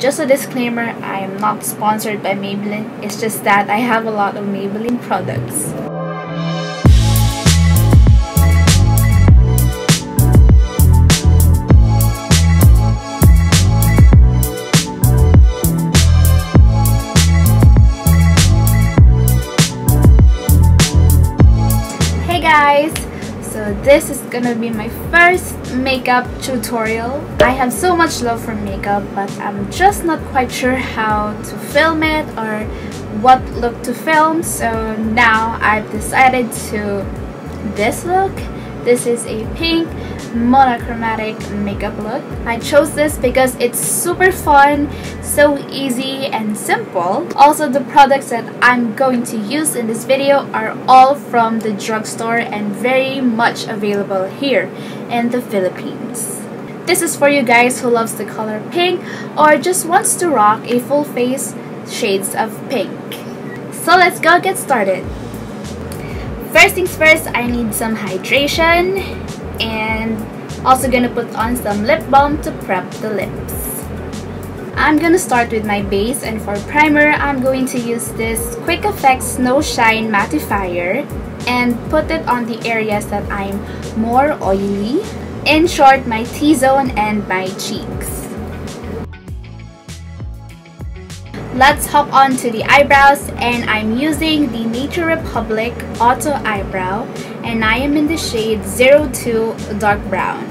just a disclaimer, I am not sponsored by Maybelline. It's just that I have a lot of Maybelline products. This is gonna be my first makeup tutorial. I have so much love for makeup but I'm just not quite sure how to film it or what look to film so now I've decided to this look. This is a pink monochromatic makeup look. I chose this because it's super fun, so easy and simple. Also the products that I'm going to use in this video are all from the drugstore and very much available here in the Philippines. This is for you guys who loves the color pink or just wants to rock a full face shades of pink. So let's go get started. First things first, I need some hydration and also gonna put on some lip balm to prep the lips. I'm gonna start with my base and for primer, I'm going to use this QuickFX No Shine Mattifier and put it on the areas that I'm more oily. In short, my T-zone and my cheeks. Let's hop on to the eyebrows and I'm using the Nature Republic Auto Eyebrow and I am in the shade 02 Dark Brown.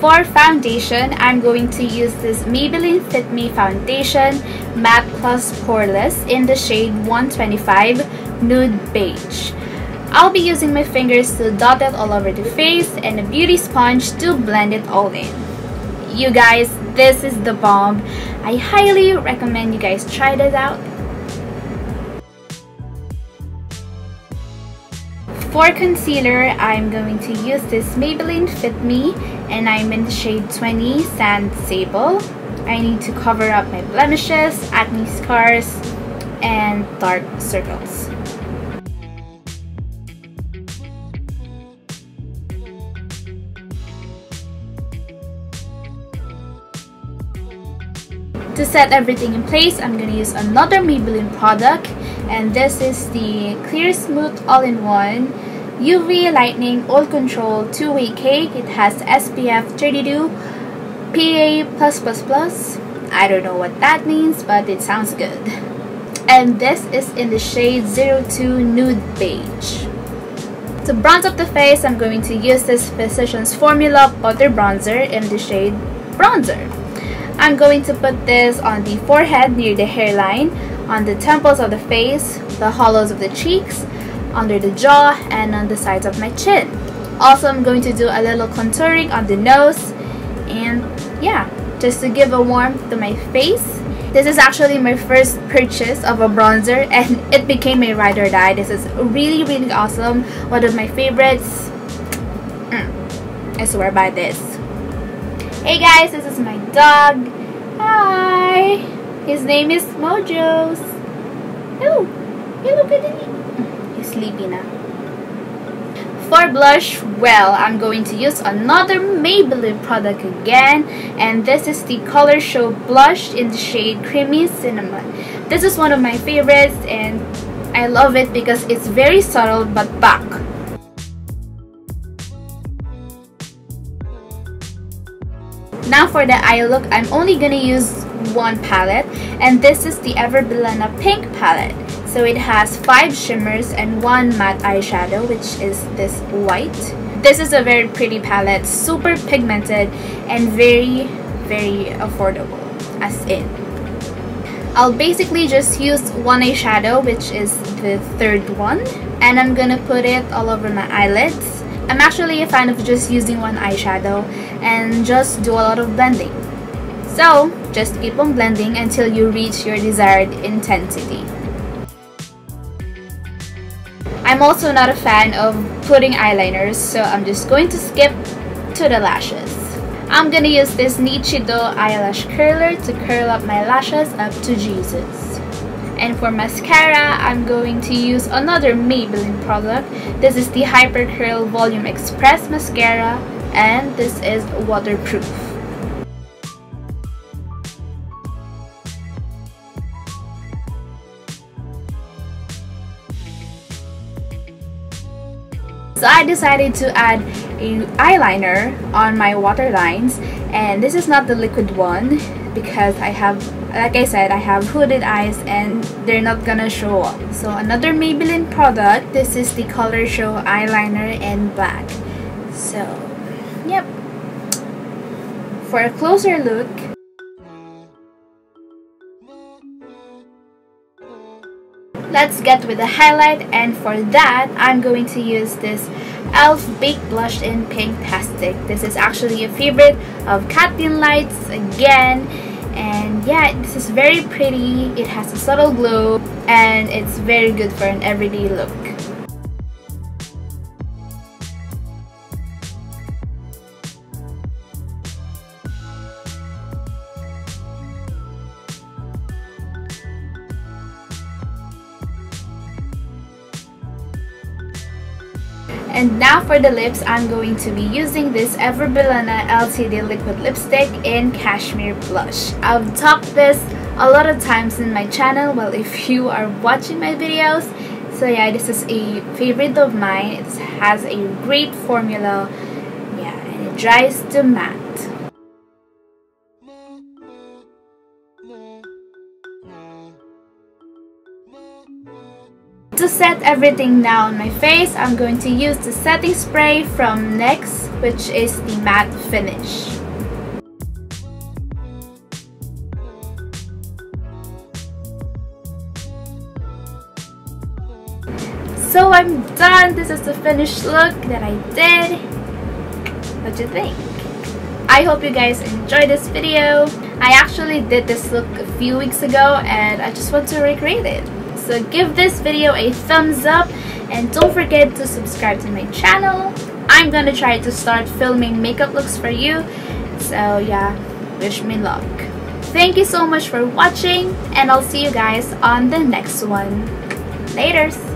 For foundation, I'm going to use this Maybelline Fit Me Foundation Matte Plus Poreless in the shade 125 Nude Beige. I'll be using my fingers to dot it all over the face and a beauty sponge to blend it all in. You guys, this is the bomb. I highly recommend you guys try this out. For concealer, I'm going to use this Maybelline Fit Me and I'm in the shade 20 Sand Sable. I need to cover up my blemishes, acne scars, and dark circles. To set everything in place, I'm going to use another Maybelline product and this is the Clear Smooth All-in-One UV Lightning Oil Control 2-Way Cake. It has SPF 32 PA+++. I don't know what that means, but it sounds good. And this is in the shade 02 Nude Beige. To bronze up the face, I'm going to use this Physicians Formula Butter Bronzer in the shade Bronzer. I'm going to put this on the forehead near the hairline, on the temples of the face, the hollows of the cheeks, under the jaw, and on the sides of my chin. Also, I'm going to do a little contouring on the nose, and yeah, just to give a warmth to my face. This is actually my first purchase of a bronzer and it became a ride or die. This is really really awesome. One of my favorites. Mm, I swear by this. Hey guys, this is my dog. Hi. His name is Mojos. Hello. Hello, Kadini. He's sleepy now. For blush, well, I'm going to use another Maybelline product again. And this is the Color Show Blush in the shade Creamy Cinnamon. This is one of my favorites and I love it because it's very subtle but back. Now for the eye look, I'm only gonna use one palette and this is the Ever Bilena Pink palette. So it has 5 shimmers and 1 matte eyeshadow which is this white. This is a very pretty palette, super pigmented and very very affordable as in. I'll basically just use one eyeshadow which is the third one and I'm gonna put it all over my eyelids I'm actually a fan of just using one eyeshadow and just do a lot of blending. So, just keep on blending until you reach your desired intensity. I'm also not a fan of putting eyeliners, so I'm just going to skip to the lashes. I'm gonna use this Nichido eyelash curler to curl up my lashes up to Jesus. And for mascara, I'm going to use another Maybelline product. This is the Hyper Curl Volume Express Mascara and this is waterproof. So I decided to add a eyeliner on my waterlines and this is not the liquid one because I have like I said I have hooded eyes and they're not gonna show up. So another Maybelline product this is the color show eyeliner in black. So yep. For a closer look. Let's get with the highlight and for that I'm going to use this e.l.f. Baked Blush in Pinktastic. This is actually a favorite of Kathleen Lights again and yeah this is very pretty it has a subtle glow and it's very good for an everyday look And now for the lips, I'm going to be using this Ever Bilena LTD liquid lipstick in Cashmere Blush. I've talked this a lot of times in my channel, well if you are watching my videos. So yeah, this is a favorite of mine. It has a great formula. Yeah, and it dries to matte. To set everything now on my face, I'm going to use the setting spray from NYX, which is the matte finish. So I'm done. This is the finished look that I did. What do you think? I hope you guys enjoyed this video. I actually did this look a few weeks ago and I just want to recreate it. So give this video a thumbs up and don't forget to subscribe to my channel. I'm gonna try to start filming makeup looks for you. So yeah, wish me luck. Thank you so much for watching and I'll see you guys on the next one. Laters!